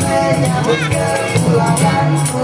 Menyambut kepulanganku.